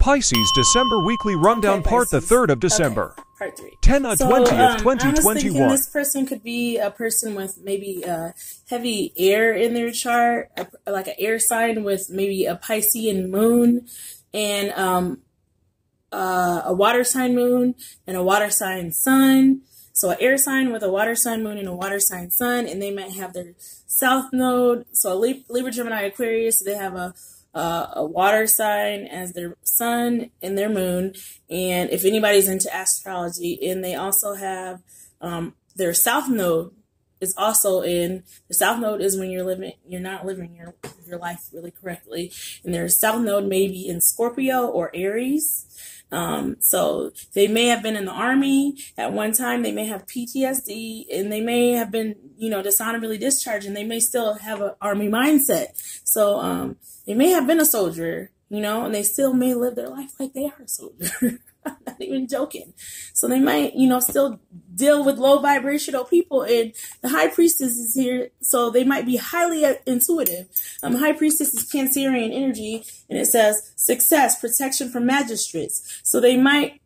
Pisces December Weekly Rundown Okay, Part the 3rd of December. Okay, part three. 10 of So, 20 um, I was thinking 2021. this person could be a person with maybe uh, heavy air in their chart, a, like an air sign with maybe a Piscean moon and um, uh, a water sign moon and a water sign sun. So an air sign with a water sign moon and a water sign sun, and they might have their south node. So Lib- Libra, Gemini, Aquarius, they have a uh, a water sign as their sun and their moon. And if anybody's into astrology, and they also have um, their south node is also in the south node is when you're living you're not living your your life really correctly and their south node may be in scorpio or aries um, so they may have been in the army at one time. They may have ptsd and they may have been you know dishonorably discharged and they may still have an army mindset. So um, they may have been a soldier you know and they still may live their life like they are a soldier. I'm not even joking. So they might, you know, still deal with low vibrational people. And the high priestess is here, so they might be highly intuitive. Um, high priestess is Cancerian energy, and it says success, protection from magistrates. So they might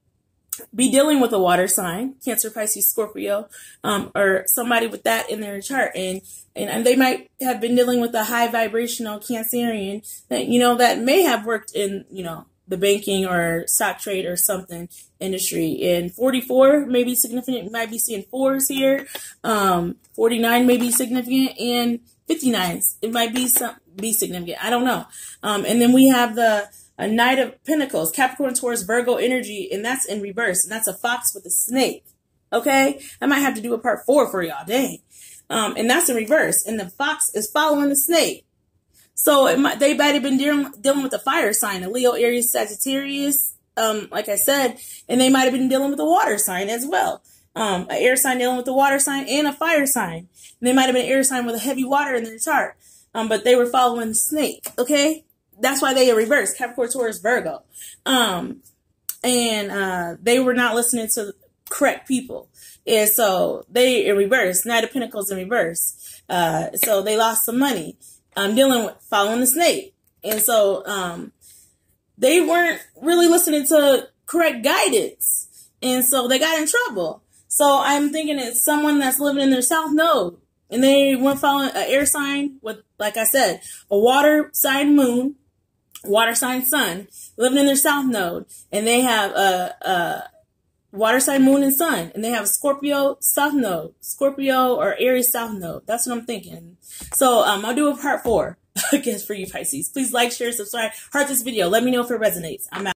be dealing with a water sign, Cancer, Pisces, Scorpio, um, or somebody with that in their chart, and, and and they might have been dealing with a high vibrational Cancerian that you know that may have worked in you know the banking or stock trade or something industry. And 44 may be significant. Might be seeing fours here. Um, 49 may be significant, and 59 it might be some be significant. I don't know. Um, and then we have the a Knight of Pentacles, Capricorn, Taurus, Virgo energy, and that's in reverse. And that's a fox with a snake. Okay, I might have to do a part four for y'all. Dang. Um, and that's in reverse. And the fox is following the snake. So might, they might have been dealing, dealing with a fire sign, a Leo, Aries, Sagittarius, um, like I said, and they might have been dealing with a water sign as well. Um, an air sign dealing with a water sign and a fire sign. And they might have been an air sign with a heavy water in their chart. Um, but they were following the snake. Okay. That's why they are reversed. Capricorn, Taurus, Virgo. Um, and, uh, they were not listening to correct people. And so they in reverse, Knight of Pentacles in reverse. Uh, so they lost some money um, dealing with following the snake. And so um, they weren't really listening to correct guidance. And so they got in trouble. So I'm thinking it's someone that's living in their south node. And they went following an air sign with, like I said, a water sign moon, water sign sun, living in their south node. And they have a, a water sign moon and sun. And they have scorpio south node. Scorpio or aries south node. That's what i'm thinking. So um i'll do a part four i guess for you pisces. Please like share subscribe heart this video. Let me know if it resonates. I'm out